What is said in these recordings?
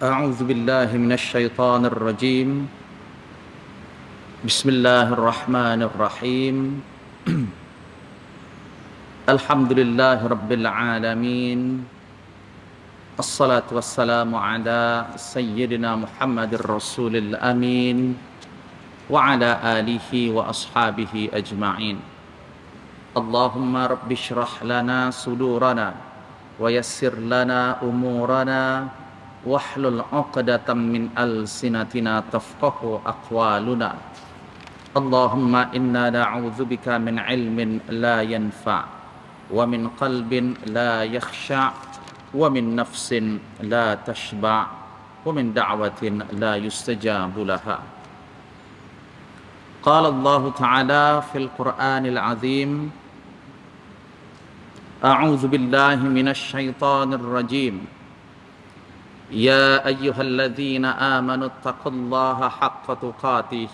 أعوذ بالله من الشيطان الرجيم. بسم الله الرحمن الرحيم. الحمد لله رب العالمين. الصلاة والسلام على سيدنا محمد الرسول الأمين وعلى آله وأصحابه أجمعين. اللهم رب اشرح لنا صدورنا ويسر لنا أمورنا واحلل عقدة من ألسنتنا تفقه أقوالنا اللهم إنا نعوذ بك من علم لا ينفع ومن قلب لا يخشع ومن نفس لا تشبع ومن دعوة لا يستجاب لها قال الله تعالى في القرآن العظيم أعوذ بالله من الشيطان الرجيم يا أيها الذين آمنوا اتقوا الله حق تقاته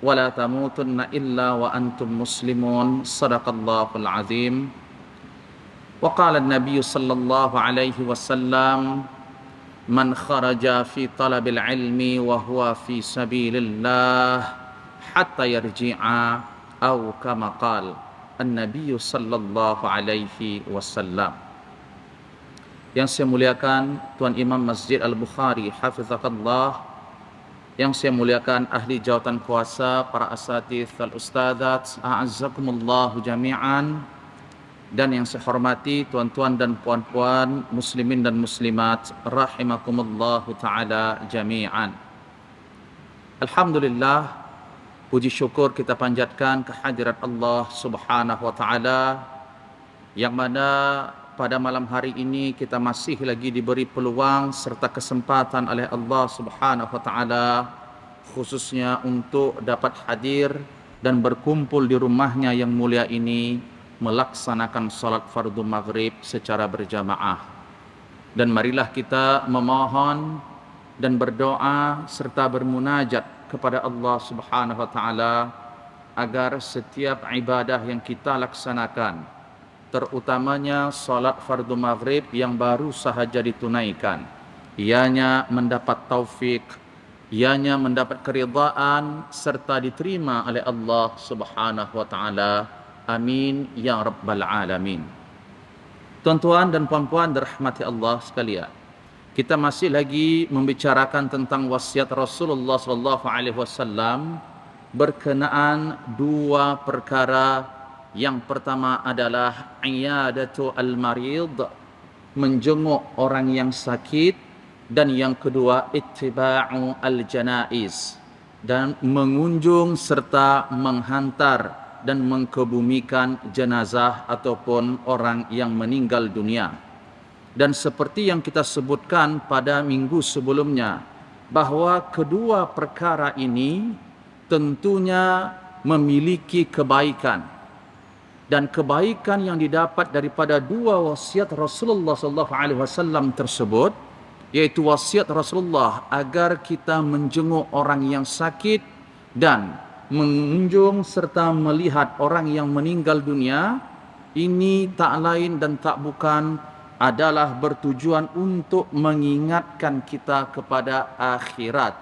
ولا تموتن إلا وأنتم مسلمون. صدق الله العظيم. وقال النبي صلى الله عليه وسلم من خرج في طلب العلم وهو في سبيل الله حتى يرجع أو كما قال النبي صلى الله عليه وسلم. Yang saya muliakan Tuan Imam Masjid Al-Bukhari Hafizakallah yang saya muliakan ahli jawatan kuasa para asatidz al ustadzat a'azzakumullah jami'an. Dan yang saya hormati tuan-tuan dan puan-puan muslimin dan muslimat rahimakumullah taala jami'an. Alhamdulillah puji syukur kita panjatkan kehadirat Allah Subhanahu wa taala yang mana pada malam hari ini kita masih lagi diberi peluang serta kesempatan oleh Allah Subhanahu wa taala khususnya untuk dapat hadir dan berkumpul di rumahnya yang mulia ini melaksanakan salat fardu maghrib secara berjamaah. Dan marilah kita memohon dan berdoa serta bermunajat kepada Allah Subhanahu wa taala agar setiap ibadah yang kita laksanakan terutamanya salat fardu maghrib yang baru sahaja ditunaikan. Ianya mendapat taufik ianya mendapat keridaan serta diterima oleh Allah Subhanahu wa taala. Amin ya rabbal alamin. Tuan-tuan dan puan-puan dirahmati Allah sekalian kita masih lagi membicarakan tentang wasiat Rasulullah sallallahu alaihi wasallam berkenaan dua perkara yang pertama adalah iyadatu al-marid, menjenguk orang yang sakit dan yang kedua ittiba'u al-janaiz dan mengunjung serta menghantar dan mengkebumikan jenazah ataupun orang yang meninggal dunia. Dan seperti yang kita sebutkan pada minggu sebelumnya bahawa kedua perkara ini tentunya memiliki kebaikan dan kebaikan yang didapat daripada dua wasiat Rasulullah sallallahu alaihi wasallam tersebut yaitu wasiat Rasulullah agar kita menjenguk orang yang sakit dan mengunjung serta melihat orang yang meninggal dunia ini tak lain dan tak bukan adalah bertujuan untuk mengingatkan kita kepada akhirat.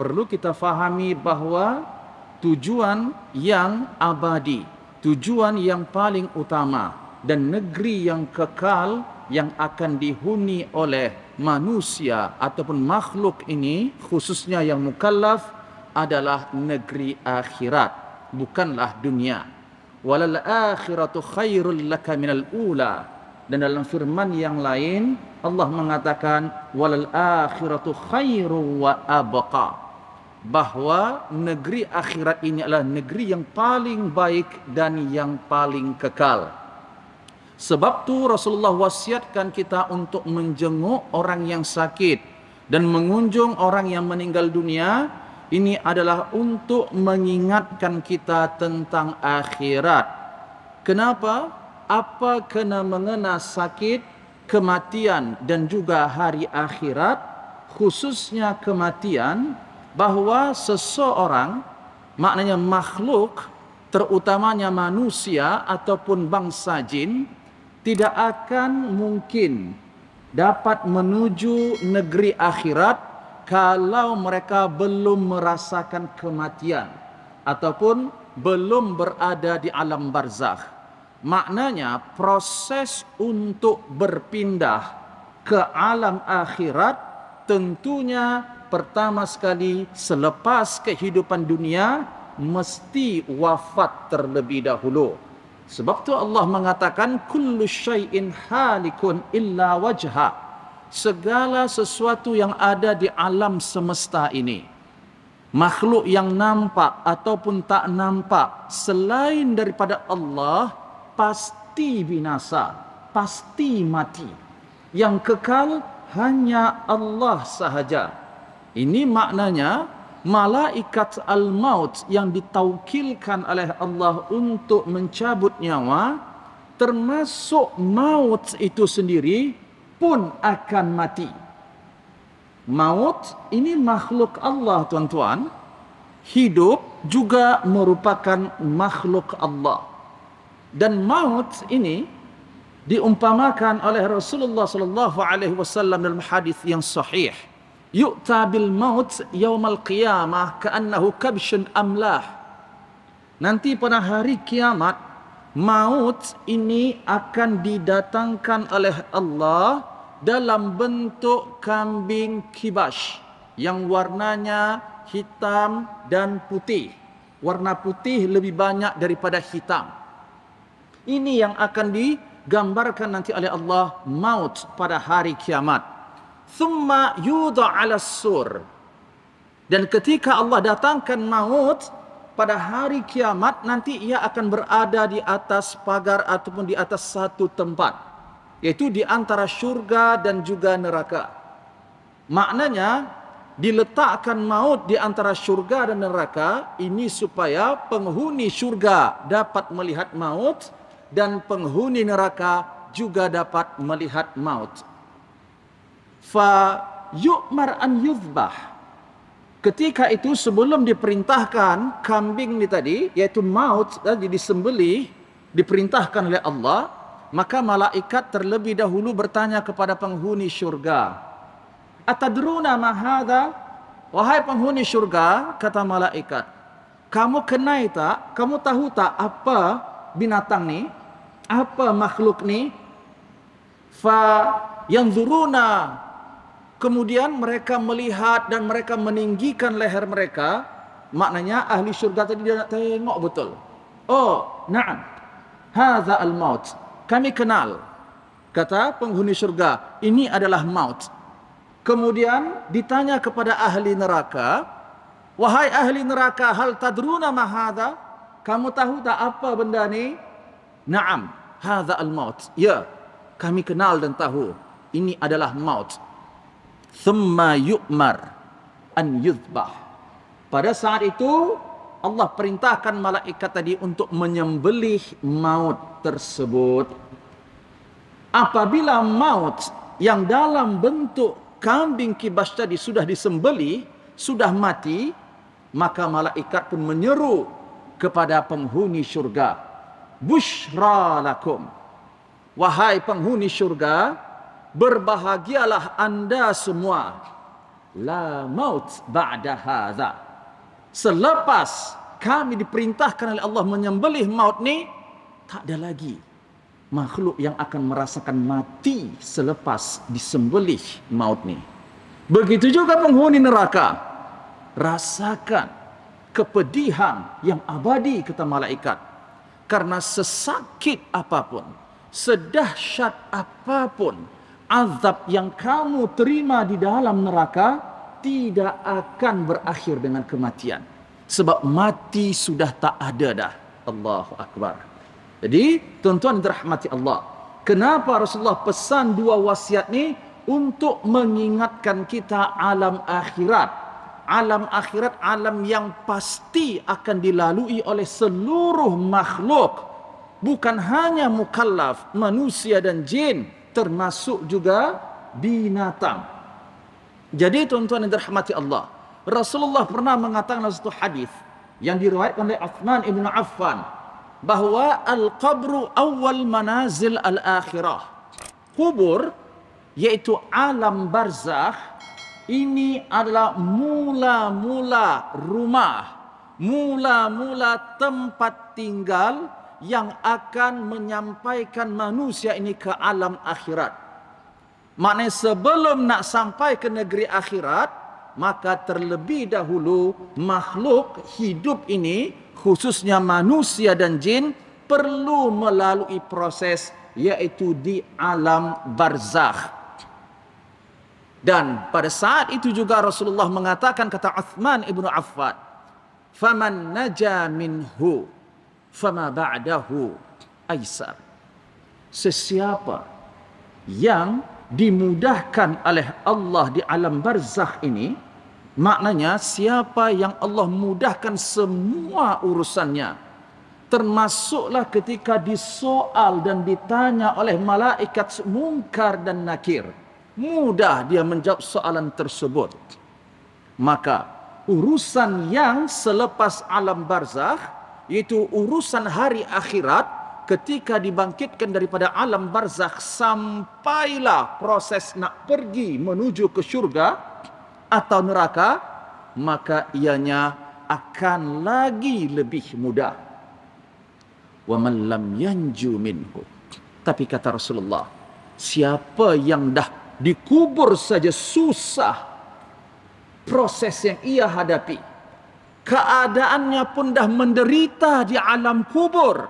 Perlu kita fahami bahawa tujuan yang abadi tujuan yang paling utama dan negeri yang kekal yang akan dihuni oleh manusia ataupun makhluk ini khususnya yang mukallaf adalah negeri akhirat bukanlah dunia. Walal akhiratu khairul laka minal ula. Dan dalam firman yang lain Allah mengatakan walal akhiratu khairu wa abqa bahawa negeri akhirat ini adalah negeri yang paling baik dan yang paling kekal. Sebab tu Rasulullah wasiatkan kita untuk menjenguk orang yang sakit dan mengunjung orang yang meninggal dunia. Ini adalah untuk mengingatkan kita tentang akhirat. Kenapa? Apa kena mengena sakit, kematian dan juga hari akhirat, khususnya kematian, bahawa seseorang maknanya makhluk terutamanya manusia ataupun bangsa jin tidak akan mungkin dapat menuju negeri akhirat kalau mereka belum merasakan kematian ataupun belum berada di alam barzakh. Maknanya proses untuk berpindah ke alam akhirat tentunya pertama sekali selepas kehidupan dunia mesti wafat terlebih dahulu. Sebab tu Allah mengatakan kullu syai'in halikun illa wajha. Segala sesuatu yang ada di alam semesta ini makhluk yang nampak ataupun tak nampak selain daripada Allah pasti binasa, pasti mati. Yang kekal hanya Allah sahaja. Ini maknanya malaikat al-maut yang ditaukilkan oleh Allah untuk mencabut nyawa termasuk maut itu sendiri pun akan mati. Maut ini makhluk Allah tuan-tuan. Hidup juga merupakan makhluk Allah. Dan maut ini diumpamakan oleh Rasulullah sallallahu alaihi wasallam dalam hadis yang sahih yu'ta bil maut yaumal qiyamah ka'annahu kabshun amlah nanti pada hari kiamat maut ini akan didatangkan oleh Allah dalam bentuk kambing kibash yang warnanya hitam dan putih. Warna putih lebih banyak daripada hitam. Ini yang akan digambarkan nanti oleh Allah maut pada hari kiamat thumma yudha ala sur. Dan ketika Allah datangkan maut pada hari kiamat nanti ia akan berada di atas pagar ataupun di atas satu tempat. Yaitu di antara syurga dan juga neraka. Maknanya diletakkan maut di antara syurga dan neraka ini supaya penghuni syurga dapat melihat maut dan penghuni neraka juga dapat melihat maut fa yu'mar an yuzbah ketika itu sebelum diperintahkan kambing ni tadi yaitu maut tadi disembelih diperintahkan oleh Allah maka malaikat terlebih dahulu bertanya kepada penghuni syurga atadruna ma hadha? Wahai penghuni syurga kata malaikat kamu kenai tak? Kamu tahu tak apa binatang ni? Apa makhluk ni? Fa yanzuruna Kemudian mereka melihat dan mereka meninggikan leher mereka. Maknanya ahli syurga tadi dia nak tengok betul. Oh, na'am. Hadza al-maut. Kami kenal. Kata penghuni syurga, ini adalah maut. Kemudian ditanya kepada ahli neraka, wahai ahli neraka, hal tadruna ma hadza? Kamu tahu tak apa benda ni? Naam, hadza al-maut. Ya, kami kenal dan tahu. Ini adalah maut thumma yu'mar an yuzbah. Pada saat itu Allah perintahkan malaikat tadi untuk menyembelih maut tersebut. Apabila maut yang dalam bentuk kambing kibas tadi sudah disembelih, sudah mati, maka malaikat pun menyeru kepada penghuni syurga. Bushra lakum. Wahai penghuni syurga, berbahagialah anda semua. La maut ba'da hadza selepas kami diperintahkan oleh Allah menyembelih maut ni tak ada lagi makhluk yang akan merasakan mati selepas disembelih maut ni. Begitu juga penghuni neraka. Rasakan kepedihan yang abadi kata malaikat. Karena sesakit apapun sedahsyat apapun azab yang kamu terima di dalam neraka tidak akan berakhir dengan kematian. Sebab mati sudah tak ada dah. Allahu Akbar. Jadi, tuan-tuan dirahmati Allah. Kenapa Rasulullah pesan dua wasiat ni? Untuk mengingatkan kita alam akhirat. Alam akhirat, alam yang pasti akan dilalui oleh seluruh makhluk. Bukan hanya mukallaf, manusia dan jin termasuk juga binatang. Jadi tuan-tuan yang dirahmati Allah, Rasulullah pernah mengatakan dalam satu hadis yang diriwayatkan oleh Uthman ibn Affan bahawa al-qabru awal manazil al-akhirah. Kubur yaitu alam barzakh ini adalah mula-mula rumah, mula-mula tempat tinggal yang akan menyampaikan manusia ini ke alam akhirat. Maknanya sebelum nak sampai ke negeri akhirat, maka terlebih dahulu makhluk hidup ini, khususnya manusia dan jin, perlu melalui proses yaitu di alam barzakh. Dan pada saat itu juga Rasulullah mengatakan kata Uthman ibnu Affan, "Faman naja minhu, fama ba'dahu aisar." Sesiapa yang dimudahkan oleh Allah di alam barzakh ini, maknanya siapa yang Allah mudahkan semua urusannya, termasuklah ketika disoal dan ditanya oleh malaikat mungkar dan nakir mudah dia menjawab soalan tersebut. Maka urusan yang selepas alam barzakh itu urusan hari akhirat ketika dibangkitkan daripada alam barzakh sampailah proses nak pergi menuju ke syurga atau neraka maka ianya akan lagi lebih mudah. Wa man lam yanju minhu. Tapi kata Rasulullah siapa yang dah dikubur saja susah proses yang ia hadapi keadaannya pun dah menderita di alam kubur.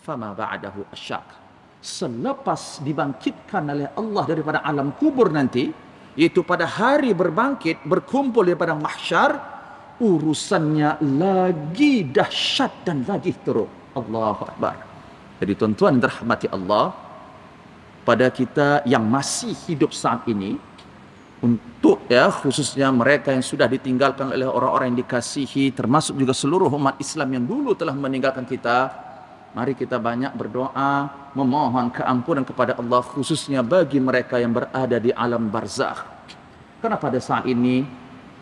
Fama ba'dahu asyak. Selepas dibangkitkan oleh Allah daripada alam kubur nanti iaitu pada hari berbangkit berkumpul daripada mahsyar urusannya lagi dahsyat dan lagi teruk. Allahu akbar. Jadi tuan-tuan dirahmati Allah pada kita yang masih hidup saat ini untuk ya khususnya mereka yang sudah ditinggalkan oleh orang-orang yang dikasihi termasuk juga seluruh umat Islam yang dulu telah meninggalkan kita. Mari kita banyak berdoa memohon keampunan kepada Allah khususnya bagi mereka yang berada di alam barzakh. Karena pada saat ini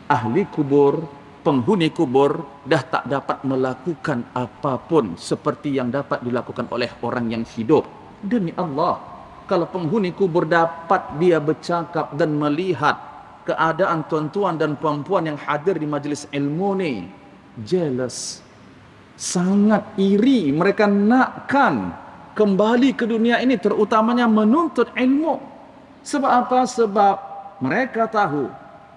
ahli kubur penghuni kubur dah tak dapat melakukan apapun seperti yang dapat dilakukan oleh orang yang hidup. Demi Allah kalau penghuni kubur dapat dia bercakap dan melihat keadaan tuan-tuan dan puan-puan yang hadir di majlis ilmu ni jealous. Sangat iri mereka nakkan kembali ke dunia ini terutamanya menuntut ilmu. Sebab apa? Sebab mereka tahu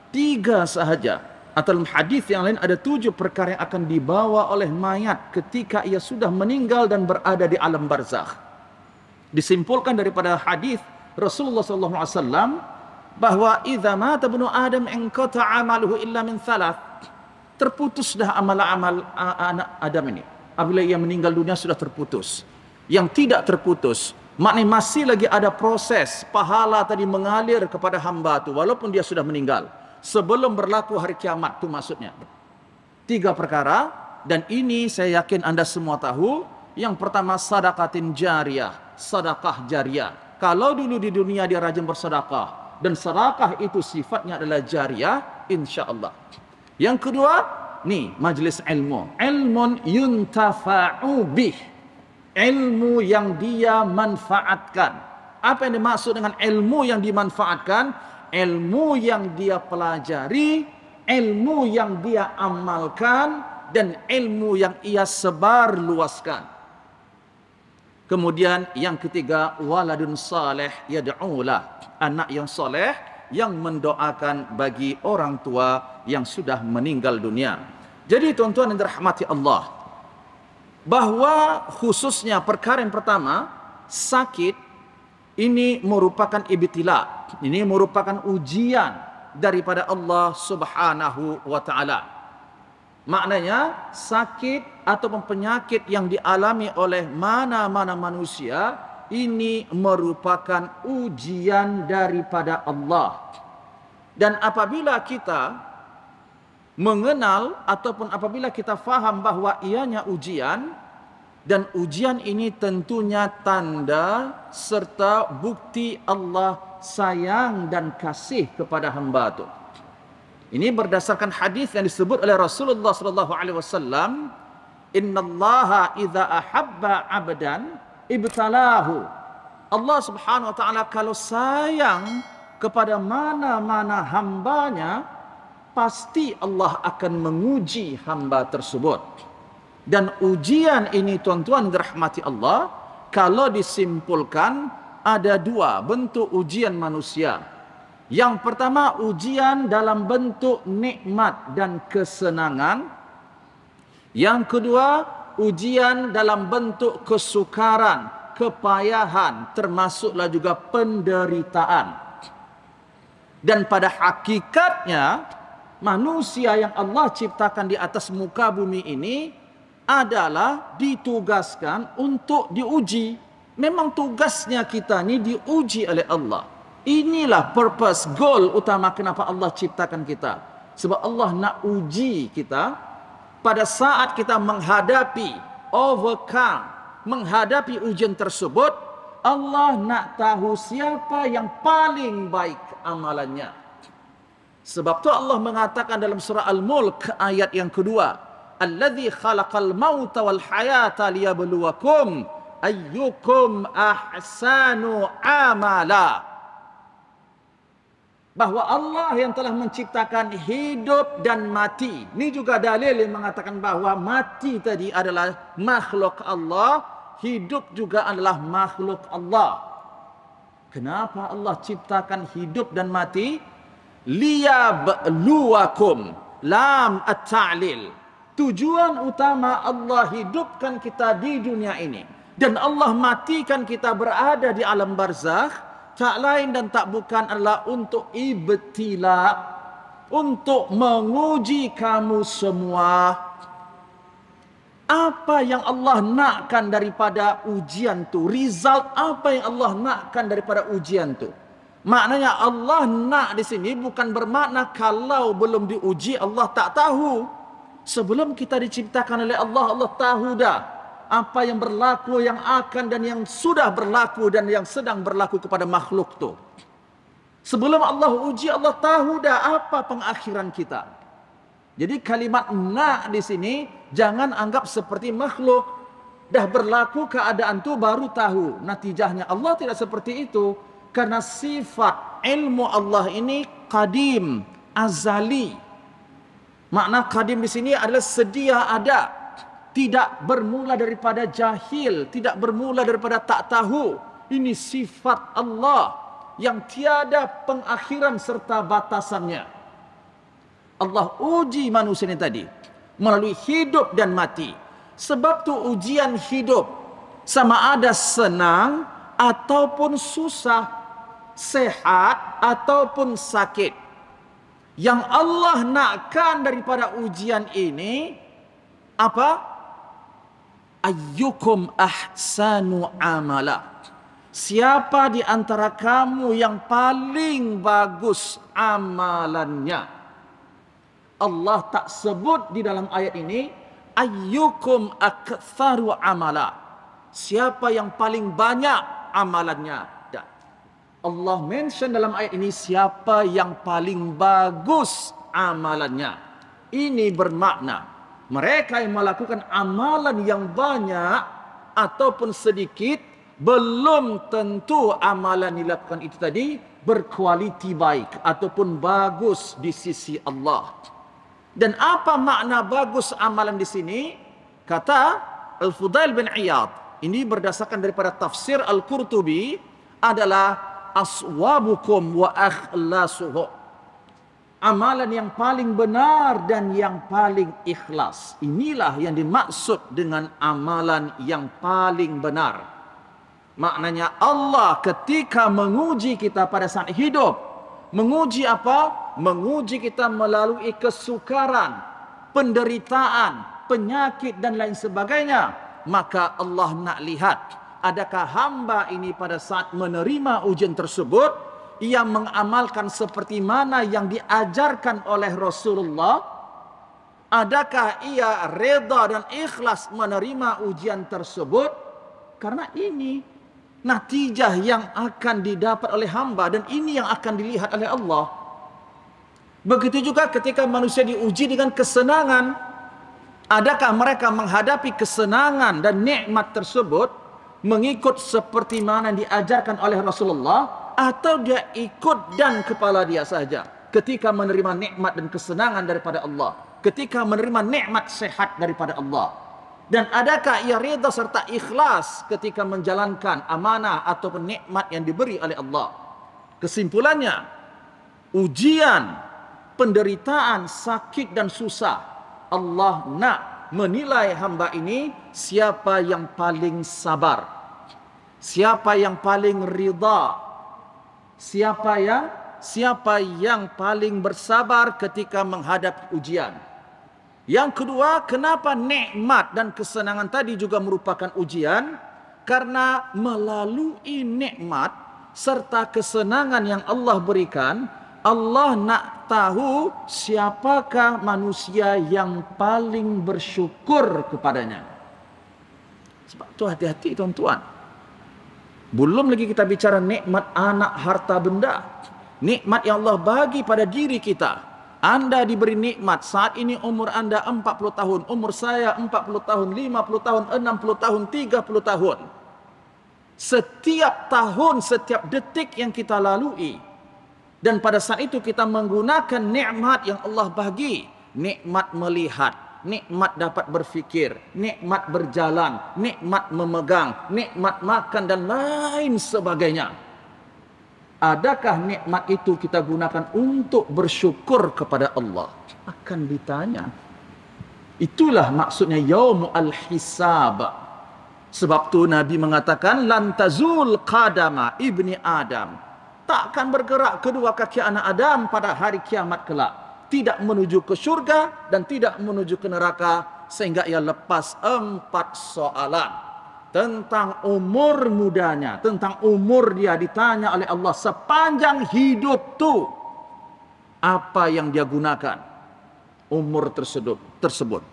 tiga sahaja atau hadis yang lain ada tujuh perkara yang akan dibawa oleh mayat ketika ia sudah meninggal dan berada di alam barzakh. Disimpulkan daripada hadis Rasulullah sallallahu alaihi wasallam bahawa idza mata ibnu adam inqata amaluhu illa min thalath. Terputus dah amal-amal anak Adam ini. Apabila ia meninggal dunia sudah terputus. Yang tidak terputus maknanya masih lagi ada proses pahala tadi mengalir kepada hamba tu walaupun dia sudah meninggal. Sebelum berlaku hari kiamat tu maksudnya. Tiga perkara dan ini saya yakin anda semua tahu. Yang pertama sadaqatin jariyah sedekah jariah. Kalau dulu di dunia dia rajin bersedekah dan sedekah itu sifatnya adalah jariah, insya-Allah. Yang kedua, ni majlis ilmu. Ilmun yuntafa'u bih. Ilmu yang dia manfaatkan. Apa yang dimaksud dengan ilmu yang dimanfaatkan? Ilmu yang dia pelajari, ilmu yang dia amalkan dan ilmu yang ia sebar luaskan. Kemudian yang ketiga waladun saleh yad'ulah anak yang soleh yang mendoakan bagi orang tua yang sudah meninggal dunia. Jadi tuan-tuan yang dirahmati Allah bahawa khususnya perkara yang pertama sakit ini merupakan ibtila, ini merupakan ujian daripada Allah Subhanahu wa taala. Maknanya sakit ataupun penyakit yang dialami oleh mana-mana manusia ini merupakan ujian daripada Allah. Dan apabila kita mengenal ataupun apabila kita faham bahawa ianya ujian dan ujian ini tentunya tanda serta bukti Allah sayang dan kasih kepada hamba itu. Ini berdasarkan hadis yang disebut oleh Rasulullah sallallahu alaihi wasallam, "Innallaha idza ahabba 'abdan ibtalahu." Allah Subhanahu wa taala kalau sayang kepada mana-mana hambanya pasti Allah akan menguji hamba tersebut. Dan ujian ini tuan-tuan dirahmati Allah kalau disimpulkan ada dua bentuk ujian manusia. Yang pertama ujian dalam bentuk nikmat dan kesenangan. Yang kedua ujian dalam bentuk kesukaran, kepayahan termasuklah juga penderitaan. Dan pada hakikatnya manusia yang Allah ciptakan di atas muka bumi ini adalah ditugaskan untuk diuji. Memang tugasnya kita ni diuji oleh Allah. Inilah purpose, goal utama kenapa Allah ciptakan kita. Sebab Allah nak uji kita pada saat kita menghadapi, overcome, menghadapi ujian tersebut, Allah nak tahu siapa yang paling baik amalannya. Sebab tu Allah mengatakan dalam surah Al-Mulk ayat yang kedua, "Allazi khalaqal mauta wal hayata liyabluwakum ayyukum ahsanu amala." Bahawa Allah yang telah menciptakan hidup dan mati. Ini juga dalil yang mengatakan bahawa mati tadi adalah makhluk Allah, hidup juga adalah makhluk Allah. Kenapa Allah ciptakan hidup dan mati? Liyabluwakum lam at-ta'lil. Tujuan utama Allah hidupkan kita di dunia ini dan Allah matikan kita berada di alam barzakh tak lain dan tak bukan adalah untuk ibtila untuk menguji kamu semua. Apa yang Allah nakkan daripada ujian tu? Result apa yang Allah nakkan daripada ujian tu? Maknanya Allah nak di sini bukan bermakna kalau belum diuji Allah tak tahu. Sebelum kita diciptakan oleh Allah Allah tahu dah apa yang berlaku, yang akan dan yang sudah berlaku dan yang sedang berlaku kepada makhluk tu. Sebelum Allah uji, Allah tahu dah apa pengakhiran kita. Jadi kalimat nak di sini jangan anggap seperti makhluk. Dah berlaku keadaan tu baru tahu. Natijahnya Allah tidak seperti itu. Karena sifat ilmu Allah ini kadim, azali. Makna kadim di sini adalah sedia ada tidak bermula daripada jahil, tidak bermula daripada tak tahu. Ini sifat Allah yang tiada pengakhiran serta batasannya. Allah uji manusia ini tadi melalui hidup dan mati. Sebab tu ujian hidup sama ada senang ataupun susah, sehat ataupun sakit. Yang Allah nakkan daripada ujian ini apa? Ayyukum ahsanu amala. Siapa di antara kamu yang paling bagus amalannya? Allah tak sebut di dalam ayat ini ayyukum aktsaru amala. Siapa yang paling banyak amalannya? Allah mention dalam ayat ini siapa yang paling bagus amalannya. Ini bermakna mereka yang melakukan amalan yang banyak ataupun sedikit belum tentu amalan dilakukan itu tadi berkualiti baik ataupun bagus di sisi Allah. Dan apa makna bagus amalan di sini? Kata Al-Fudail bin Iyad, ini berdasarkan daripada tafsir Al-Qurtubi adalah aswabukum wa akhlasuhu amalan yang paling benar dan yang paling ikhlas. Inilah yang dimaksud dengan amalan yang paling benar. Maknanya Allah ketika menguji kita pada saat hidup. Menguji apa? Menguji kita melalui kesukaran, penderitaan, penyakit dan lain sebagainya. Maka Allah nak lihat adakah hamba ini pada saat menerima ujian tersebut ia mengamalkan seperti mana yang diajarkan oleh Rasulullah? Adakah ia reda dan ikhlas menerima ujian tersebut? Karena ini natijah yang akan didapat oleh hamba dan ini yang akan dilihat oleh Allah. Begitu juga ketika manusia diuji dengan kesenangan, adakah mereka menghadapi kesenangan dan nikmat tersebut mengikut seperti mana diajarkan oleh Rasulullah atau dia ikut dan kepala dia saja. Ketika menerima nikmat dan kesenangan daripada Allah. Ketika menerima nikmat sehat daripada Allah. Dan adakah ia reda serta ikhlas ketika menjalankan amanah ataupun nikmat yang diberi oleh Allah? Kesimpulannya ujian penderitaan sakit dan susah. Allah nak menilai hamba ini siapa yang paling sabar. Siapa yang paling rida siapa yang siapa yang paling bersabar ketika menghadapi ujian? Yang kedua kenapa nikmat dan kesenangan tadi juga merupakan ujian? Karena melalui nikmat serta kesenangan yang Allah berikan Allah nak tahu siapakah manusia yang paling bersyukur kepadanya. Sebab tu hati-hati tuan-tuan belum lagi kita bicara nikmat anak harta benda. Nikmat yang Allah bagi pada diri kita. Anda diberi nikmat saat ini umur anda 40 tahun, umur saya 40 tahun, 50 tahun, 60 tahun, 30 tahun. Setiap tahun, setiap detik yang kita lalui dan pada saat itu kita menggunakan nikmat yang Allah bagi, nikmat melihat, nikmat dapat berfikir, nikmat berjalan, nikmat memegang, nikmat makan dan lain sebagainya. Adakah nikmat itu kita gunakan untuk bersyukur kepada Allah? Akan ditanya. Itulah maksudnya yaum al-hisab. Sebab tu Nabi mengatakan lantazul qadama ibni Adam. Takkan bergerak kedua kaki anak Adam pada hari kiamat kelak tidak menuju ke syurga dan tidak menuju ke neraka sehingga ia lepas empat soalan tentang umur mudanya tentang umur dia ditanya oleh Allah sepanjang hidup tu apa yang dia gunakan umur tersebut tersebut.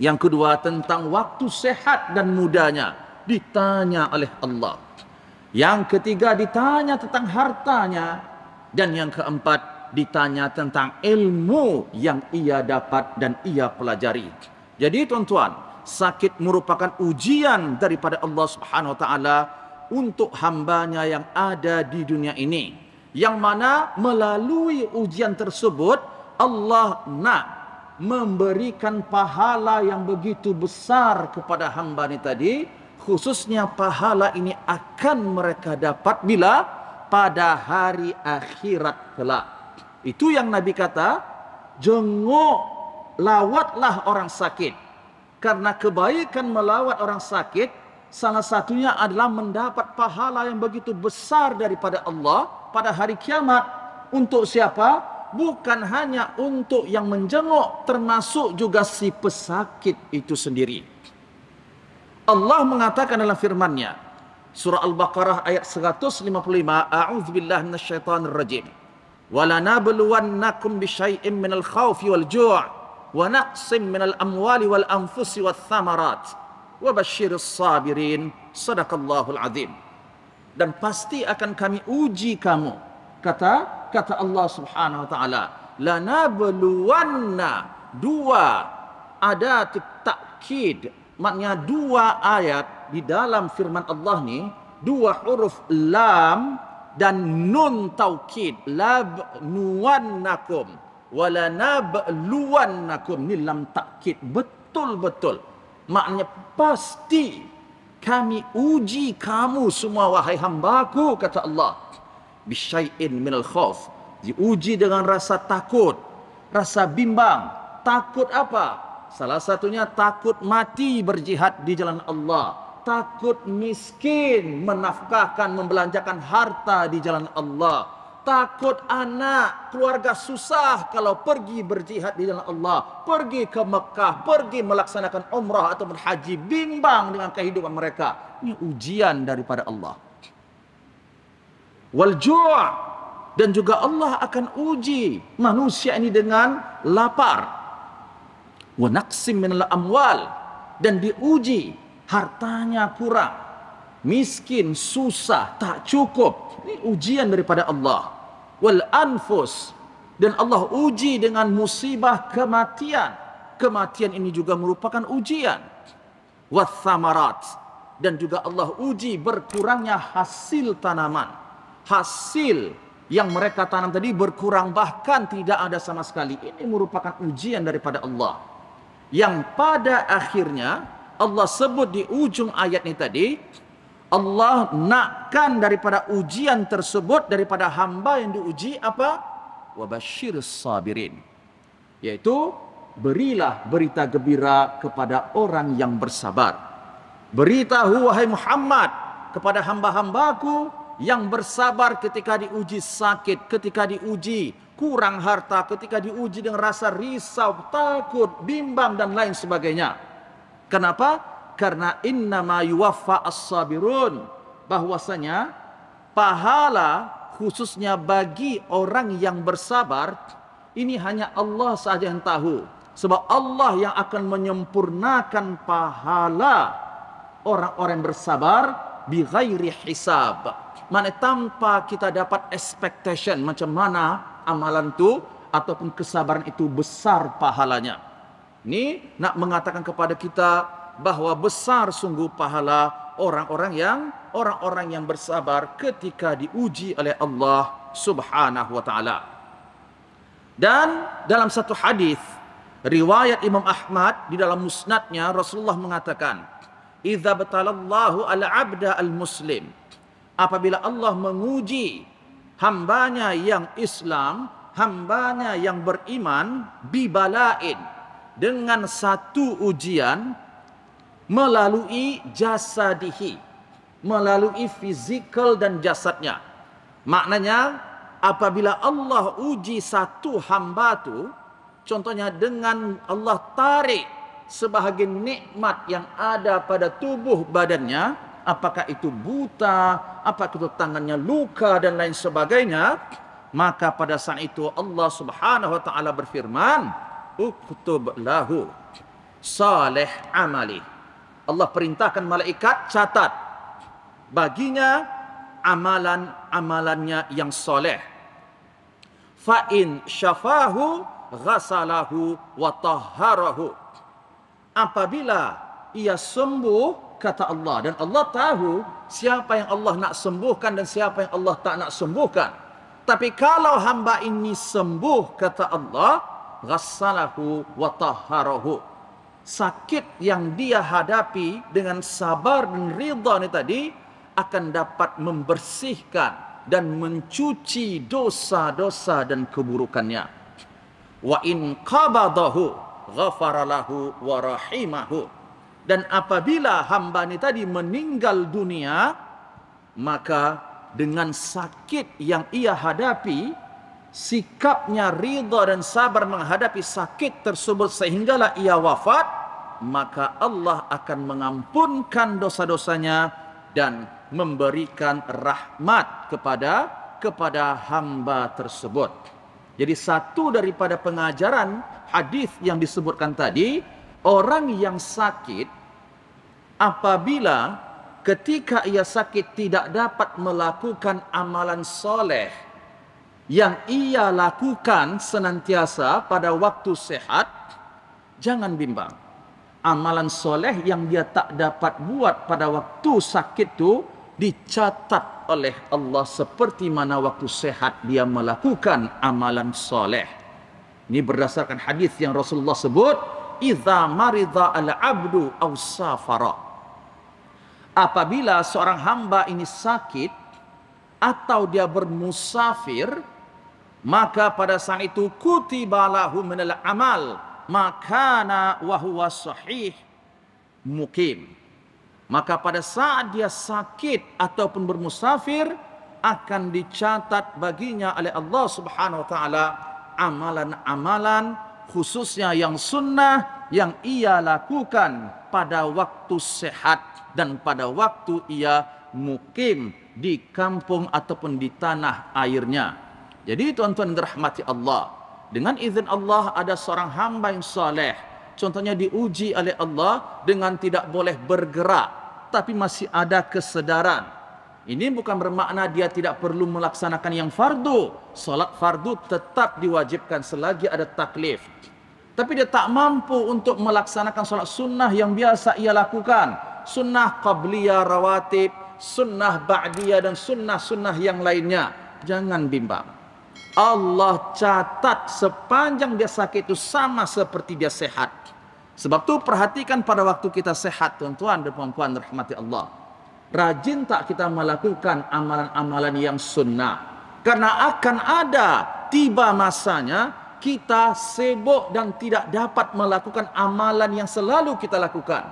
Yang kedua tentang waktu sehat dan mudanya ditanya oleh Allah. Yang ketiga ditanya tentang hartanya. Dan yang keempat ditanya tentang ilmu yang ia dapat dan ia pelajari. Jadi tuan-tuan, sakit merupakan ujian daripada Allah Subhanahu wa taala untuk hambanya yang ada di dunia ini. Yang mana melalui ujian tersebut Allah nak memberikan pahala yang begitu besar kepada hamba ini tadi khususnya pahala ini akan mereka dapat bila pada hari akhirat kelak. Itu yang Nabi kata, jenguk lawatlah orang sakit. Karena kebaikan melawat orang sakit, salah satunya adalah mendapat pahala yang begitu besar daripada Allah pada hari kiamat. Untuk siapa? Bukan hanya untuk yang menjenguk, termasuk juga si pesakit itu sendiri. Allah mengatakan dalam firman-Nya, surah Al-Baqarah ayat 155, A'udzubillahi minasyaitonirrajim. rajim walanabluwannakum bisyai'im minal khawfi wal ju' wa naqsim minal amwali wal anfusi wal thamarat. Wa al-sabirin, sadaqallahul azim. Dan pasti akan kami uji kamu. Kata kata Allah Subhanahu wa taala lanabluwanna dua ada takkid. Maknanya dua ayat di dalam firman Allah ni dua huruf lam dan nun taukid lab nuwannakum wala nabluwannakum ni lam takkid betul-betul. Maknanya pasti kami uji kamu semua wahai hambaku kata Allah. Bisyai'in minal khauf diuji dengan rasa takut rasa bimbang. Takut apa? Salah satunya takut mati berjihad di jalan Allah takut miskin menafkahkan membelanjakan harta di jalan Allah. Takut anak keluarga susah kalau pergi berjihad di jalan Allah. Pergi ke Mekah pergi melaksanakan umrah atau haji bimbang dengan kehidupan mereka. Ini ujian daripada Allah. Wal dan juga Allah akan uji manusia ini dengan lapar. Wa naqsim min al amwal dan diuji hartanya kurang, miskin, susah, tak cukup. Ini ujian daripada Allah. Wal anfus dan Allah uji dengan musibah kematian. Kematian ini juga merupakan ujian. Wathamarat dan juga Allah uji berkurangnya hasil tanaman. Hasil yang mereka tanam tadi berkurang bahkan tidak ada sama sekali. Ini merupakan ujian daripada Allah. Yang pada akhirnya Allah sebut di ujung ayat ini tadi Allah nakkan daripada ujian tersebut daripada hamba yang diuji apa? Wabashir sabirin. Yaitu berilah berita gembira kepada orang yang bersabar. Beritahu wahai Muhammad kepada hamba-hambaku yang bersabar ketika diuji sakit, ketika diuji kurang harta, ketika diuji dengan rasa risau, takut, bimbang dan lain sebagainya. Kenapa? Karena innama yuwaffa as-sabirun. Bahwasanya pahala khususnya bagi orang yang bersabar ini hanya Allah saja yang tahu. Sebab Allah yang akan menyempurnakan pahala orang-orang bersabar bi ghairi hisab. Mana tanpa kita dapat expectation macam mana amalan tu ataupun kesabaran itu besar pahalanya. Ini nak mengatakan kepada kita bahawa besar sungguh pahala orang-orang yang orang-orang yang bersabar ketika diuji oleh Allah Subhanahu wa taala. Dan dalam satu hadis riwayat Imam Ahmad di dalam musnadnya Rasulullah mengatakan idza batalallahu al abda al muslim apabila Allah menguji hambanya yang Islam hambanya yang beriman bibalain dengan satu ujian melalui jasadihi melalui fizikal dan jasadnya. Maknanya apabila Allah uji satu hamba tu contohnya dengan Allah tarik sebahagian nikmat yang ada pada tubuh badannya, apakah itu buta, apakah itu tangannya luka dan lain sebagainya, maka pada saat itu Allah Subhanahu wa taala berfirman, "Uktub lahu salih amali." Allah perintahkan malaikat catat baginya amalan-amalannya yang soleh. Fa in syafahu ghasalahu wa tahharahu apabila ia sembuh kata Allah dan Allah tahu siapa yang Allah nak sembuhkan dan siapa yang Allah tak nak sembuhkan tapi kalau hamba ini sembuh kata Allah ghassalahu wa tahharahu. Sakit yang dia hadapi dengan sabar dan ridha ni tadi akan dapat membersihkan dan mencuci dosa-dosa dan keburukannya. Wa in qabadahu ghafaralahu wa rahimahu. Dan apabila hamba ni tadi meninggal dunia maka dengan sakit yang ia hadapi sikapnya ridha dan sabar menghadapi sakit tersebut sehinggalah ia wafat maka Allah akan mengampunkan dosa-dosanya dan memberikan rahmat kepada kepada hamba tersebut. Jadi satu daripada pengajaran hadis yang disebutkan tadi, orang yang sakit apabila ketika ia sakit tidak dapat melakukan amalan soleh yang ia lakukan senantiasa pada waktu sehat, jangan bimbang. Amalan soleh yang dia tak dapat buat pada waktu sakit itu dicatat oleh Allah seperti mana waktu sehat dia melakukan amalan soleh. Ini berdasarkan hadis yang Rasulullah sebut, "Idza marida al-'abdu aw safara." Apabila seorang hamba ini sakit atau dia bermusafir, maka pada saat itu kutiba lahu minal amal makana wa huwa sahih mukim. Maka pada saat dia sakit ataupun bermusafir akan dicatat baginya oleh Allah Subhanahu wa taala amalan-amalan khususnya yang sunnah yang ia lakukan pada waktu sehat dan pada waktu ia mukim di kampung ataupun di tanah airnya. Jadi tuan-tuan dirahmati Allah, dengan izin Allah ada seorang hamba yang soleh. Contohnya diuji oleh Allah dengan tidak boleh bergerak tapi masih ada kesedaran ini bukan bermakna dia tidak perlu melaksanakan yang fardu. Solat fardu tetap diwajibkan selagi ada taklif. Tapi dia tak mampu untuk melaksanakan solat sunnah yang biasa ia lakukan. sunnah qabliyah rawatib, sunnah ba'diyah dan sunnah-sunnah yang lainnya. Jangan bimbang. Allah catat sepanjang dia sakit itu sama seperti dia sehat. Sebab tu perhatikan pada waktu kita sehat tuan-tuan dan puan-puan rahmati Allah. Rajin tak kita melakukan amalan-amalan yang sunnah. Karena akan ada tiba masanya kita sibuk dan tidak dapat melakukan amalan yang selalu kita lakukan.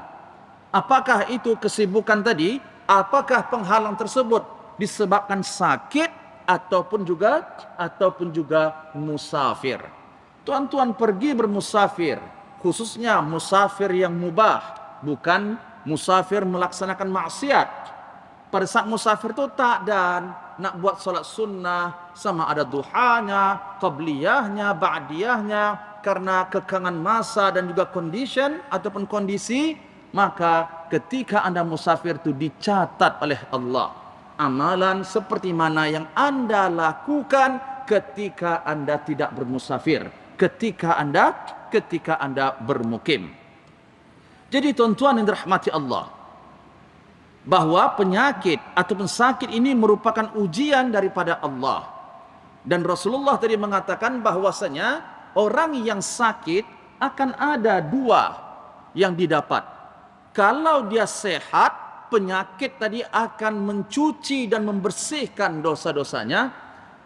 Apakah itu kesibukan tadi? Apakah penghalang tersebut disebabkan sakit ataupun juga ataupun juga musafir? Tuan-tuan pergi bermusafir, khususnya musafir yang mubah, bukan musafir melaksanakan maksiat. Pada saat musafir itu tak dan nak buat solat sunnah sama ada duhanya, qabliyahnya, ba'diyahnya karena kekangan masa dan juga condition ataupun kondisi maka ketika anda musafir itu dicatat oleh Allah amalan seperti mana yang anda lakukan ketika anda tidak bermusafir ketika anda ketika anda bermukim jadi tuan-tuan yang dirahmati Allah bahawa penyakit ataupun sakit ini merupakan ujian daripada Allah. Dan Rasulullah tadi mengatakan bahwasanya orang yang sakit akan ada dua yang didapat. Kalau dia sehat, penyakit tadi akan mencuci dan membersihkan dosa-dosanya.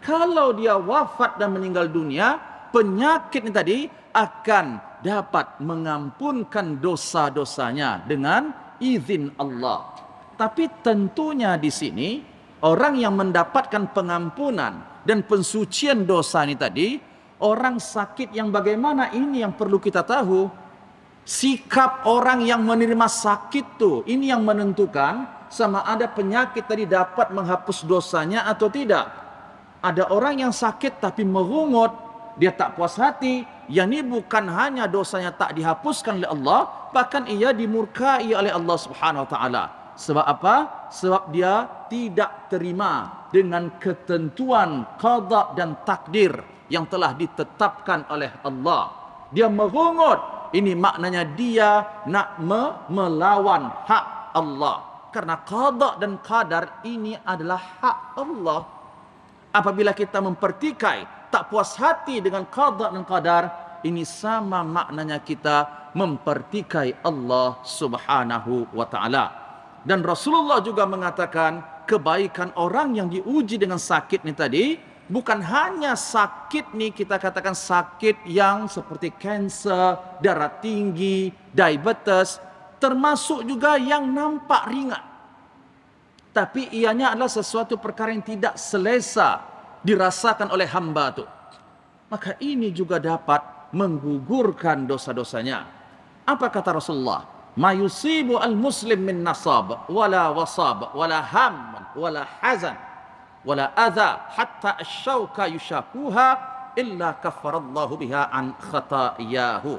Kalau dia wafat dan meninggal dunia, penyakit ini tadi akan dapat mengampunkan dosa-dosanya dengan izin Allah. Tapi tentunya di sini orang yang mendapatkan pengampunan dan pensucian dosa ini tadi orang sakit yang bagaimana ini yang perlu kita tahu sikap orang yang menerima sakit tu ini yang menentukan sama ada penyakit tadi dapat menghapus dosanya atau tidak ada orang yang sakit tapi merungut dia tak puas hati yang ini bukan hanya dosanya tak dihapuskan oleh Allah bahkan ia dimurkai oleh Allah Subhanahu wa taala sebab apa? Sebab dia tidak terima dengan ketentuan qada dan takdir yang telah ditetapkan oleh Allah. Dia merungut. Ini maknanya dia nak me melawan hak Allah. Karena qada dan qadar ini adalah hak Allah. Apabila kita mempertikai, tak puas hati dengan qada dan qadar, ini sama maknanya kita mempertikai Allah Subhanahu wa taala. Dan Rasulullah juga mengatakan kebaikan orang yang diuji dengan sakit ni tadi bukan hanya sakit ni kita katakan sakit yang seperti kanser, darah tinggi, diabetes, termasuk juga yang nampak ringan. Tapi ianya adalah sesuatu perkara yang tidak selesa dirasakan oleh hamba tu. Maka ini juga dapat menggugurkan dosa-dosanya. Apa kata Rasulullah? ma yusibu al muslim min nasab wala wasab wala ham wala hazan wala adha hatta asyauka yushakuha illa kafarallahu biha an khatayahu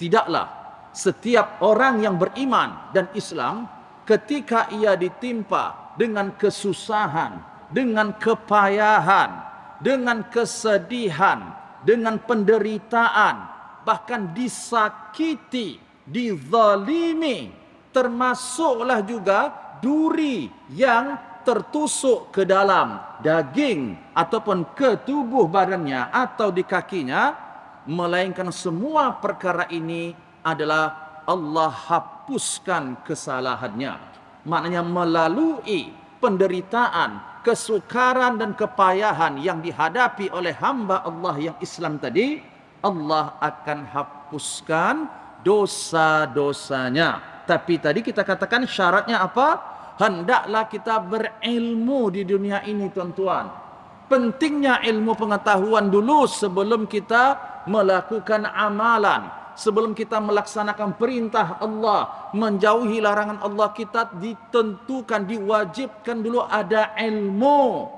tidaklah setiap orang yang beriman dan Islam ketika ia ditimpa dengan kesusahan dengan kepayahan dengan kesedihan dengan penderitaan bahkan disakiti dizalimi termasuklah juga duri yang tertusuk ke dalam daging ataupun ke tubuh badannya atau di kakinya melainkan semua perkara ini adalah Allah hapuskan kesalahannya maknanya melalui penderitaan kesukaran dan kepayahan yang dihadapi oleh hamba Allah yang Islam tadi Allah akan hapuskan dosa-dosanya. Tapi tadi kita katakan syaratnya apa? Hendaklah kita berilmu di dunia ini tuan-tuan. Pentingnya ilmu pengetahuan dulu sebelum kita melakukan amalan. Sebelum kita melaksanakan perintah Allah. Menjauhi larangan Allah kita ditentukan, diwajibkan dulu ada ilmu.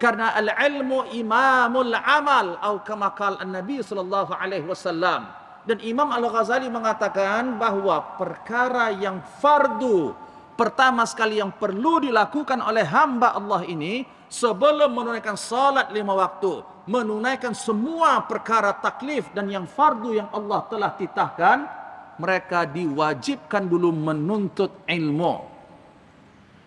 Karena al-ilmu imamul amal. Atau kamakal Nabi sallallahu alaihi wasallam. Dan Imam Al-Ghazali mengatakan bahawa perkara yang fardu pertama sekali yang perlu dilakukan oleh hamba Allah ini sebelum menunaikan salat lima waktu, menunaikan semua perkara taklif dan yang fardu yang Allah telah titahkan mereka diwajibkan dulu menuntut ilmu.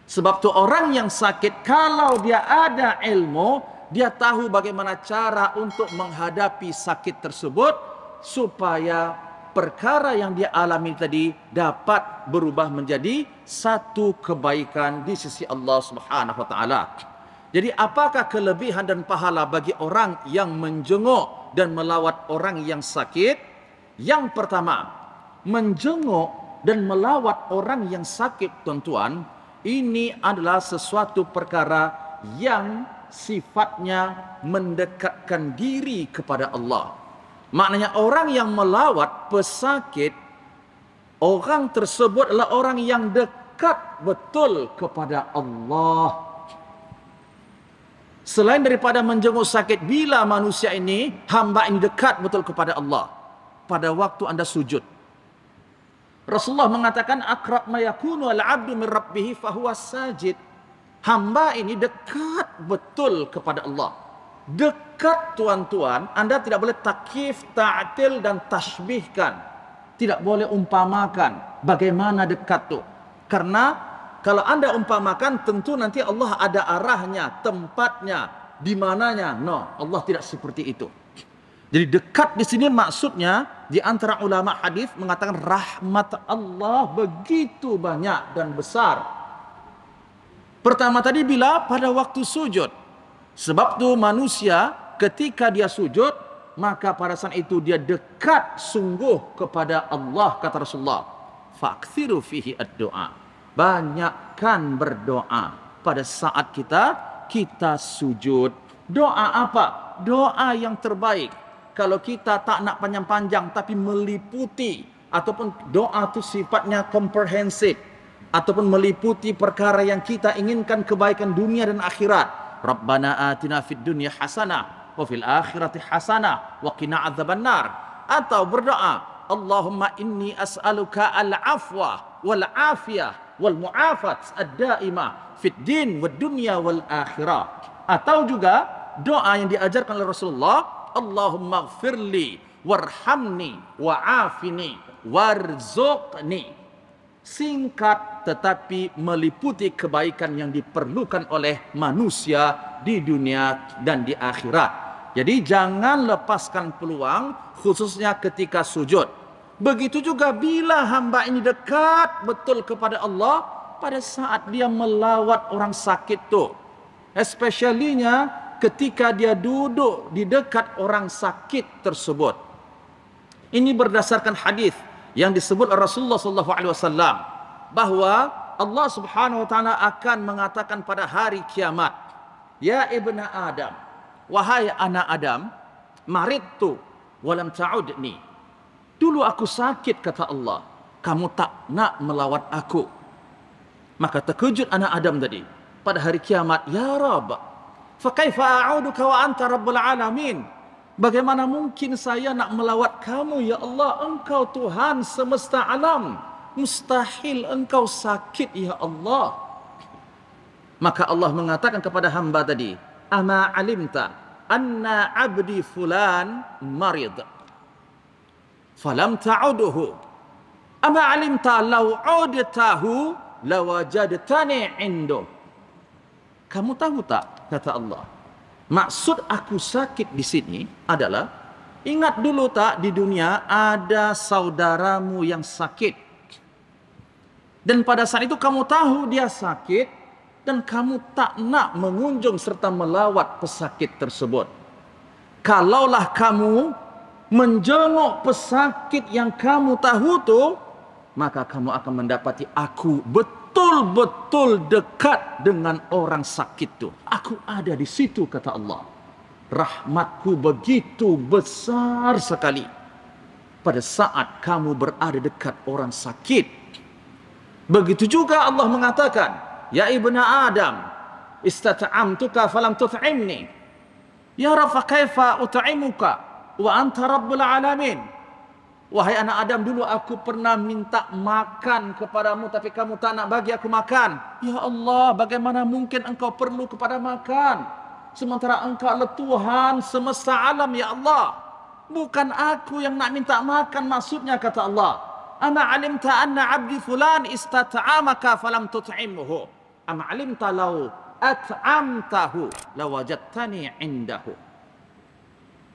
Sebab tu orang yang sakit kalau dia ada ilmu, dia tahu bagaimana cara untuk menghadapi sakit tersebut supaya perkara yang dia alami tadi dapat berubah menjadi satu kebaikan di sisi Allah Subhanahu wa taala. Jadi apakah kelebihan dan pahala bagi orang yang menjenguk dan melawat orang yang sakit? Yang pertama, menjenguk dan melawat orang yang sakit tuan-tuan, ini adalah sesuatu perkara yang sifatnya mendekatkan diri kepada Allah. Maknanya orang yang melawat pesakit, orang tersebut adalah orang yang dekat betul kepada Allah. Selain daripada menjenguk sakit, bila manusia ini, hamba ini dekat betul kepada Allah. Pada waktu anda sujud. Rasulullah mengatakan, Akrab ma yakunu al-abdu min rabbihi fahuwa sajid. Hamba ini dekat betul kepada Allah. Dekat tuan-tuan, anda tidak boleh takif, ta'atil dan tashbihkan. Tidak boleh umpamakan bagaimana dekat tu. Karena kalau anda umpamakan tentu nanti Allah ada arahnya, tempatnya, di mananya. No, Allah tidak seperti itu. Jadi dekat di sini maksudnya di antara ulama hadis mengatakan rahmat Allah begitu banyak dan besar. Pertama tadi bila pada waktu sujud. Sebab tu manusia ketika dia sujud maka pada saat itu dia dekat sungguh kepada Allah kata Rasulullah. Fakthiru fihi ad-du'a banyakkan berdoa pada saat kita kita sujud. Doa apa? Doa yang terbaik. Kalau kita tak nak panjang-panjang tapi meliputi ataupun doa itu sifatnya komprehensif ataupun meliputi perkara yang kita inginkan kebaikan dunia dan akhirat. Rabbana atina fid dunya hasanah wa fil akhirati hasanah wa qina adzabannar. Atau berdoa, Allahumma inni as'aluka al-afwa wal afiyah wal mu'afat ad-daimah fid din wad dunya wal akhirah atau juga doa yang diajarkan oleh Rasulullah Allahumma gfirli warhamni wa'afini warzuqni singkat tetapi meliputi kebaikan yang diperlukan oleh manusia di dunia dan di akhirat jadi jangan lepaskan peluang khususnya ketika sujud Begitu juga bila hamba ini dekat betul kepada Allah pada saat dia melawat orang sakit tu. Especially-nya ketika dia duduk di dekat orang sakit tersebut. Ini berdasarkan hadis yang disebut Rasulullah sallallahu alaihi wasallam Allah Subhanahu wa taala akan mengatakan pada hari kiamat, "Ya ibnu Adam, wahai anak Adam, maridtu walam ta'udni." Dulu aku sakit kata Allah. Kamu tak nak melawat aku. Maka terkejut anak Adam tadi. Pada hari kiamat. Ya Rab. Fakaifa a'uduka wa anta rabbul alamin. Bagaimana mungkin saya nak melawat kamu ya Allah. Engkau Tuhan semesta alam. Mustahil engkau sakit ya Allah. Maka Allah mengatakan kepada hamba tadi. Ama alimta anna abdi fulan marid falam ta'uduhu ama alimta law udtahu lawajadtani indu kamu tahu tak kata Allah maksud aku sakit di sini adalah ingat dulu tak di dunia ada saudaramu yang sakit? Dan pada saat itu kamu tahu dia sakit dan kamu tak nak mengunjung serta melawat pesakit tersebut. Kalaulah kamu menjenguk pesakit yang kamu tahu tu maka kamu akan mendapati aku betul-betul dekat dengan orang sakit tu. Aku ada di situ kata Allah. Rahmatku begitu besar sekali. Pada saat kamu berada dekat orang sakit begitu juga Allah mengatakan ya ibnu adam istata'amtuka falam tut'imni. Ya rafa kaifa ut'imuka? Wa anta rabbul alamin wahai anak adam dulu aku pernah minta makan kepadamu tapi kamu tak nak bagi aku makan. Ya Allah bagaimana mungkin engkau perlu kepada makan? Sementara engkau adalah Tuhan semesta alam ya Allah. Bukan aku yang nak minta makan maksudnya kata Allah. Ama alimta anna abdi fulan istat'amaka falam tut'imhu ama alimta law at'amtahu lawajadtani indahu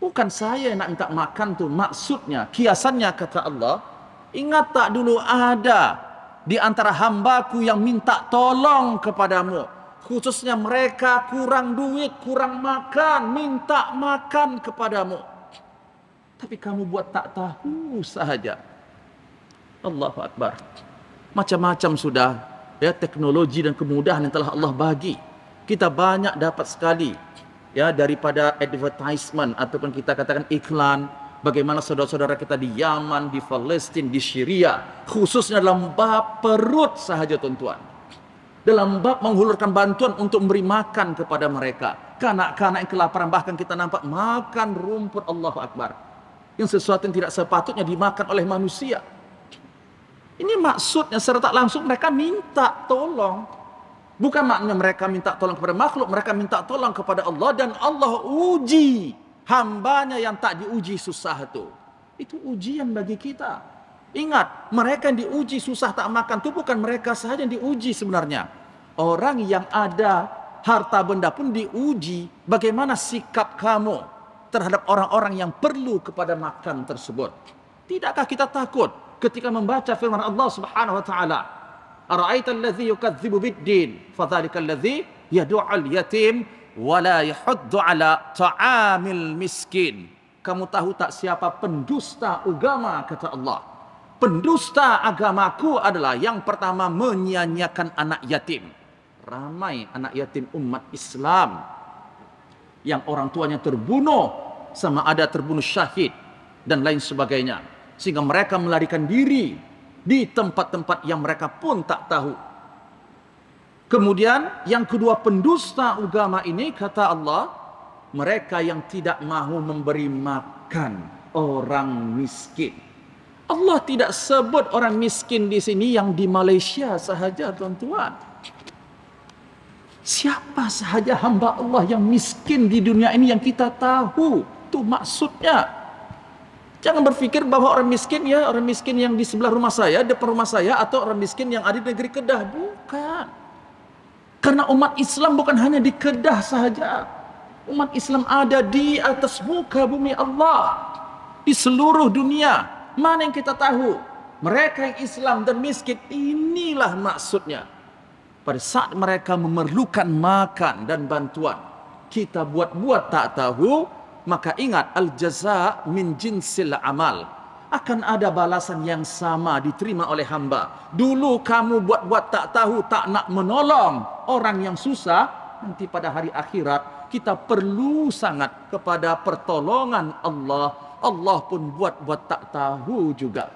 bukan saya nak minta makan tu. Maksudnya kiasannya kata Allah ingat tak dulu ada di antara hambaku yang minta tolong kepadamu? Khususnya mereka kurang duit kurang makan minta makan kepadamu. Tapi kamu buat tak tahu sahaja. Allahu Akbar. Macam-macam sudah ya teknologi dan kemudahan yang telah Allah bagi. Kita banyak dapat sekali ya daripada advertisement ataupun kita katakan iklan bagaimana saudara-saudara kita di Yaman, di Palestin, di Syria, khususnya dalam bab perut sahaja tuan-tuan. Dalam bab menghulurkan bantuan untuk memberi makan kepada mereka. Kanak-kanak yang kelaparan bahkan kita nampak makan rumput Allahu Akbar. Yang sesuatu yang tidak sepatutnya dimakan oleh manusia. Ini maksudnya secara tak langsung mereka minta tolong. Bukan maknanya mereka minta tolong kepada makhluk, mereka minta tolong kepada Allah dan Allah uji hambanya yang tak diuji susah itu. Itu ujian bagi kita. Ingat, mereka yang diuji susah tak makan itu bukan mereka sahaja yang diuji sebenarnya. Orang yang ada harta benda pun diuji bagaimana sikap kamu terhadap orang-orang yang perlu kepada makan tersebut. Tidakkah kita takut ketika membaca firman Allah Subhanahu wa taala ara'aita allazi yukadzibu bid-din? Fadzalika allazi yad'ul yatim wa la yahuddu ala ta'amil miskin. Kamu tahu tak siapa pendusta agama? Kata Allah. Pendusta agamaku adalah yang pertama menyia-nyiakan anak yatim. Ramai anak yatim umat Islam yang orang tuanya terbunuh sama ada terbunuh syahid dan lain sebagainya. Sehingga mereka melarikan diri di tempat-tempat yang mereka pun tak tahu. Kemudian yang kedua pendusta agama ini kata Allah, mereka yang tidak mahu memberi makan orang miskin. Allah tidak sebut orang miskin di sini yang di Malaysia sahaja tuan-tuan. Siapa sahaja hamba Allah yang miskin di dunia ini yang kita tahu. Itu maksudnya. Jangan berfikir bahwa orang miskin ya orang miskin yang di sebelah rumah saya, depan rumah saya atau orang miskin yang ada di negeri Kedah. Bukan. Karena umat Islam bukan hanya di Kedah sahaja. Umat Islam ada di atas muka bumi Allah. Di seluruh dunia. Mana yang kita tahu? Mereka yang Islam dan miskin inilah maksudnya. Pada saat mereka memerlukan makan dan bantuan. Kita buat-buat tak tahu maka ingat al jaza min jinsil amal. Akan ada balasan yang sama diterima oleh hamba. Dulu kamu buat-buat tak tahu tak nak menolong orang yang susah nanti pada hari akhirat kita perlu sangat kepada pertolongan Allah. Allah pun buat-buat tak tahu juga.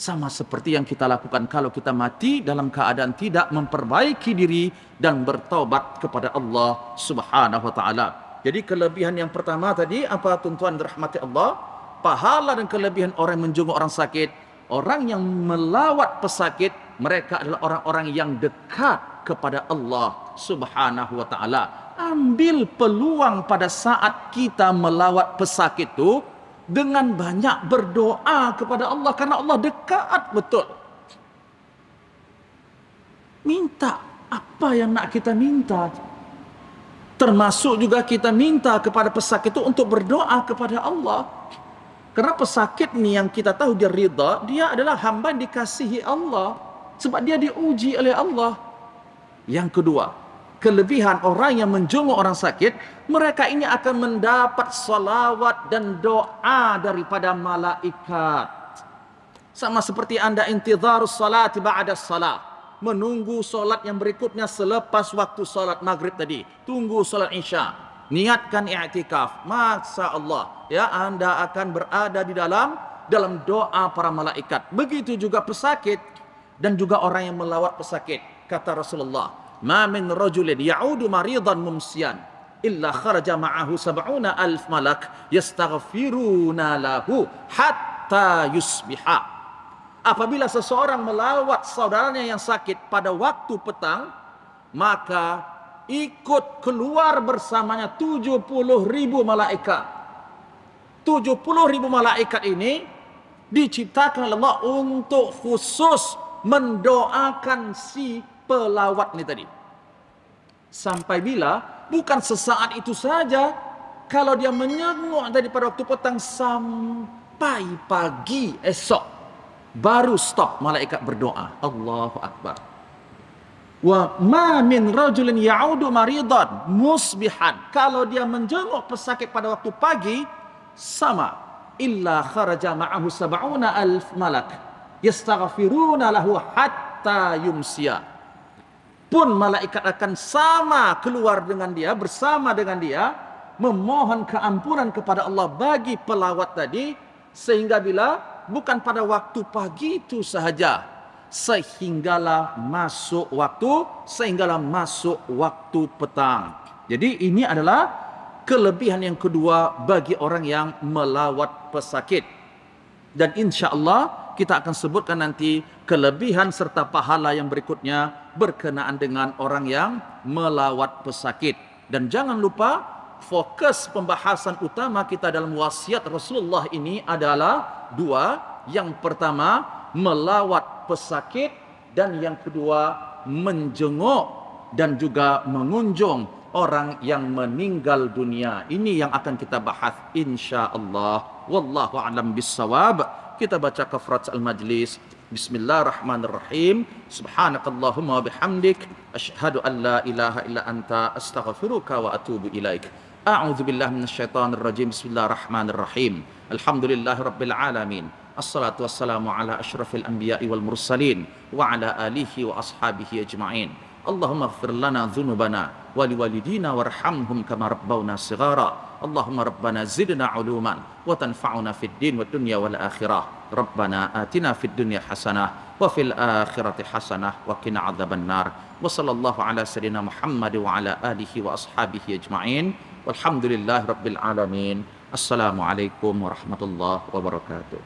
Sama seperti yang kita lakukan kalau kita mati dalam keadaan tidak memperbaiki diri dan bertaubat kepada Allah Subhanahu wa taala jadi kelebihan yang pertama tadi apa tuan-tuan dirahmati Allah? Pahala dan kelebihan orang yang menjenguk orang sakit, orang yang melawat pesakit, mereka adalah orang-orang yang dekat kepada Allah Subhanahu wa taala. Ambil peluang pada saat kita melawat pesakit itu dengan banyak berdoa kepada Allah karena Allah dekat betul. Minta apa yang nak kita minta Termasuk juga kita minta kepada pesakit itu untuk berdoa kepada Allah. Karena pesakit ni yang kita tahu dia rida, dia adalah hamba yang dikasihi Allah. Sebab dia diuji oleh Allah. Yang kedua, kelebihan orang yang menjenguk orang sakit, mereka ini akan mendapat salawat dan doa daripada malaikat. Sama seperti anda intidharus salati ba'da salat menunggu solat yang berikutnya selepas waktu solat maghrib tadi. Tunggu solat isya. Niatkan i'tikaf. Masa Allah. Ya, anda akan berada di dalam dalam doa para malaikat. Begitu juga pesakit dan juga orang yang melawat pesakit. Kata Rasulullah, "Ma min rajulin ya'udu maridan mumsian illa kharaja ma'ahu sab'una alf malak yastaghfiruna lahu hatta yusbiha." Apabila seseorang melawat saudaranya yang sakit pada waktu petang, maka ikut keluar bersamanya 70 ribu malaikat. 70 ribu malaikat ini diciptakan oleh Allah untuk khusus mendoakan si pelawat ni tadi. Sampai bila? Bukan sesaat itu saja. Kalau dia menyenguk daripada waktu petang sampai pagi esok. Baru stop malaikat berdoa. Allahu Akbar. Wa ma min rajulin ya'udu maridan musbihan. Kalau dia menjenguk pesakit pada waktu pagi, sama. Illa kharaja ma'ahu sab'una alf malak. Yastaghfiruna lahu hatta yumsiya pun malaikat akan sama keluar dengan dia bersama dengan dia memohon keampunan kepada Allah bagi pelawat tadi sehingga bila bukan pada waktu pagi itu sahaja. Sehinggalah masuk waktu sehinggalah masuk waktu petang. Jadi ini adalah kelebihan yang kedua bagi orang yang melawat pesakit. Dan insya-Allah kita akan sebutkan nanti kelebihan serta pahala yang berikutnya berkenaan dengan orang yang melawat pesakit. Dan jangan lupa fokus pembahasan utama kita dalam wasiat Rasulullah ini adalah dua. Yang pertama melawat pesakit dan yang kedua menjenguk dan juga mengunjung orang yang meninggal dunia. Ini yang akan kita bahas insya-Allah. Wallahu a'lam bissawab. Kita baca kafrat al-majlis. Bismillahirrahmanirrahim. Subhanakallahumma wa bihamdik asyhadu an la ilaha illa anta astaghfiruka wa atubu ilaik. أعوذ بالله من الشيطان الرجيم. بسم الله الرحمن الرحيم. الحمد لله رب العالمين. الصلاة والسلام على أشرف الأنبياء والمرسلين وعلى آله وأصحابه أجمعين. اللهم اغفر لنا ذنوبنا ولوالدينا وارحمهم كما ربونا صغارا. اللهم ربنا زدنا علوما وتنفعنا في الدين والدنيا والآخرة. ربنا آتنا في الدنيا حسنة وفي الآخرة حسنة وقنا عذاب النار. وصلى الله على سيدنا محمد وعلى آله وأصحابه أجمعين. والحمد لله رب العالمين السلام عليكم ورحمة الله وبركاته